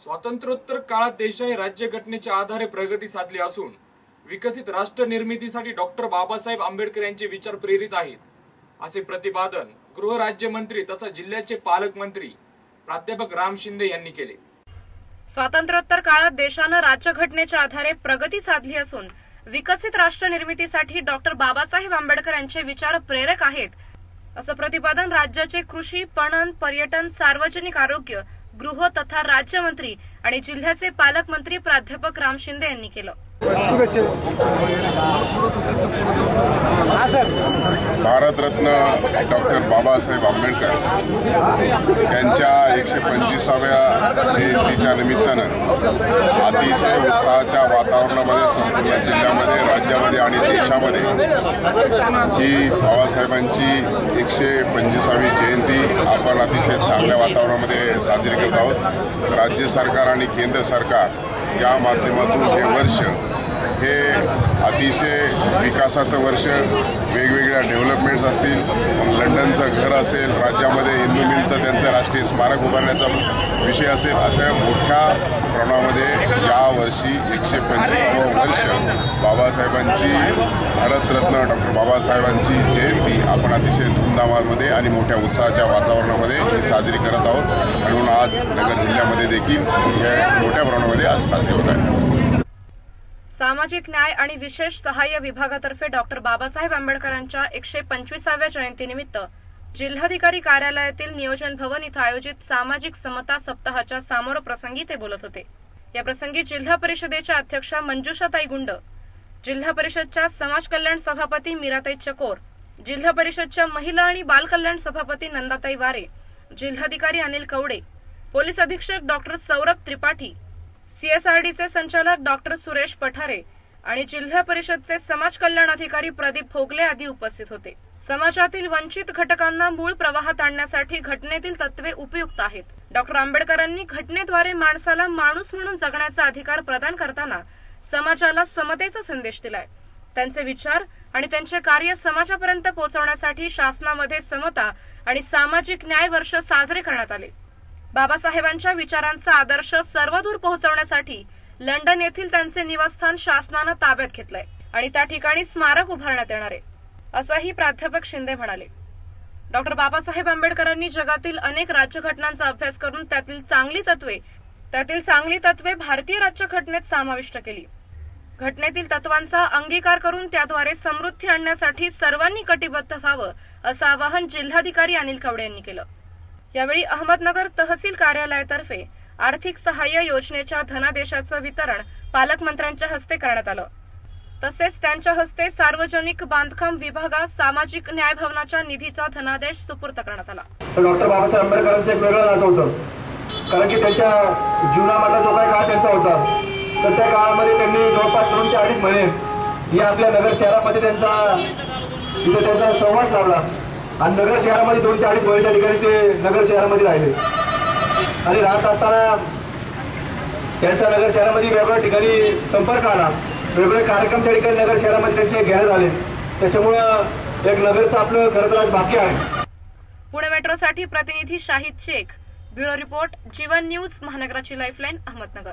स्वातंत्र्योत्तर काळात देशाने राज्यघटनेच्या आधारे प्रगती साधली असून विकसित राष्ट्र निर्मितीसाठी डॉक्टर बाबासाहेब आंबेडकर यांचे विचार प्रेरित आहेत. असे प्रतिपादन गृहराज्यमंत्री तथा जिल्ह्याचे पालकमंत्री प्राध्यापक राम शिंदे यांनी केले. स्वातंत्र्योत्तर काळात देशानं राज्यघटनेच्या आधारे प्रगती साधली असून विकसित राष्ट्र निर्मितीसाठी डॉक्टर बाबासाहेब आंबेडकर यांचे विचार प्रेरक आहेत. असं प्रतिपादन राज्याचे कृषी पणन पर्यटन सार्वजनिक आरोग्य गृह तथा राज्यमंत्री आणि जिल्ह्याचे पालकमंत्री प्राध्यापक राम शिंदे यांनी केलं. भारतरत्न डॉक्टर बाबासाहेब आंबेडकर यांच्या एकशे पंचवीसाव्या जयंतीच्या निमित्तानं अतिशय उत्साहाच्या वातावरणामध्ये संपूर्ण जिल्ह्यामध्ये राज्यामध्ये आणि देशामध्ये ही बाबासाहेबांची एकशे पंचवीसावी जयंती आपण अतिशय चांगल्या वातावरणामध्ये साजरी करत आहोत. राज्य सरकार आणि केंद्र सरकार या माध्यमातून हे वर्ष अतिशय विकासाचं वर्ष वेगवेगळ्या डेव्हलपमेंट्स असतील मग लंडनचं घर असेल राज्यामध्ये हिंदू मिलचं त्यांचं राष्ट्रीय स्मारक उभारण्याचा विषय असेल अशा मोठ्या प्रमाणामध्ये यावर्षी एकशे पंचवीसावं वर्ष बाबासाहेबांची भारतरत्न डॉक्टर बाबासाहेबांची जयंती आपण अतिशय धूमधामामध्ये आणि मोठ्या उत्साहाच्या वातावरणामध्ये ही साजरी करत आहोत. म्हणून आज नगर जिल्ह्यामध्ये देखील हे मोठ्या प्रमाणामध्ये आज साजरी होत आहे. सामाजिक न्याय आणि विशेष सहाय्य विभागातर्फे डॉक्टर बाबासाहेब आंबेडकरांच्या एकशे पंचवीसाव्या जयंतीनिमित्त जिल्हाधिकारी कार्यालयातील नियोजन भवन इथं आयोजित सामाजिक समता सप्ताहाच्या समारोप्रसंगी ते बोलत होते. या प्रसंगी जिल्हा परिषदेच्या अध्यक्षा मंजुषाताई गुंड जिल्हा परिषदच्या समाज कल्याण सभापती मीराताई चकोर जिल्हा परिषदच्या महिला आणि बाल कल्याण सभापती नंदाताई वारे जिल्हाधिकारी अनिल कवडे पोलीस अधीक्षक डॉक्टर सौरभ त्रिपाठी सीएसआरडीचे संचालक डॉक्टर सुरेश पठारे आणि जिल्हा परिषदचे समाज कल्याण अधिकारी प्रदीप फोगले आदी उपस्थित होते. समाजातील वंचित घटकांना मूळ प्रवाहात आणण्यासाठी घटनेतील तत्वे उपयुक्त आहेत. डॉक्टर आंबेडकरांनी घटनेद्वारे माणसाला माणूस म्हणून जगण्याचा अधिकार प्रदान करताना समाजाला समतेचा संदेश दिलाय. त्यांचे विचार आणि त्यांचे कार्य समाजापर्यंत पोहोचवण्यासाठी शासनामध्ये समता आणि सामाजिक न्याय वर्ष साजरे करण्यात आले. बाबासाहेबांच्या विचारांचा आदर्श सर्वदूर पोहोचवण्यासाठी लंडन येथील त्यांचे निवासस्थान शासनानं ताब्यात घेतलंय आणि त्या ठिकाणी स्मारक उभारण्यात येणार आहे. असंही प्राध्यापक शिंदे म्हणाले. डॉक्टर बाबासाहेब आंबेडकरांनी जगातील अनेक राज्यघटनांचा अभ्यास करून त्यातील चांगली तत्वे त्यातील चांगली तत्वे भारतीय राज्यघटनेत समाविष्ट केली. घटनेतील तत्वांचा अंगीकार करून त्याद्वारे समृद्धी आणण्यासाठी सर्वांनी कटिबद्ध व्हावं असं आवाहन जिल्हाधिकारी अनिल कवडे यांनी केलं. यावेळी अहमदनगर तहसील कार्यालयातर्फे आर्थिक सहाय्य योजनेच्या धनादेशाचं वितरण पालकमंत्र्यांच्या हस्ते करण्यात आलं. तसेच त्यांच्या हस्ते सार्वजनिक बांधकाम विभागात सामाजिक न्याय भवनाच्या निधीचा धनादेश सुपूर्त करण्यात आला. डॉक्टर बाबासाहेब आंबेडकरांचं एक वेगळं नातं होतं. कारण की त्यांच्या जीवनामधला जो काही काळ त्यांचा होता तर त्या काळामध्ये त्यांनी जवळपास दोन ते अडीच महिने या आपल्या नगर शहरामध्ये त्यांचा तिथे त्यांचा संवाद लावला आणि नगर शहरामध्ये दोन ते अडीच महिने त्या ठिकाणी ते नगर शहरामध्ये राहिले. आणि राहत असताना त्यांचा नगर शहरामध्ये वेगवेगळ्या ठिकाणी संपर्क आला. वेगवेगळे कार्यक्रम त्या ठिकाणी नगर शहरामध्ये त्यांचे घेण्यात आले. त्याच्यामुळं एक नगरचं आपलं खरं तर आज बाकी आहे. पुणे मेट्रोसाठी प्रतिनिधी Shahid Shaikh. Bureau report Jeevan news महानगराची lifeline Ahmednagar.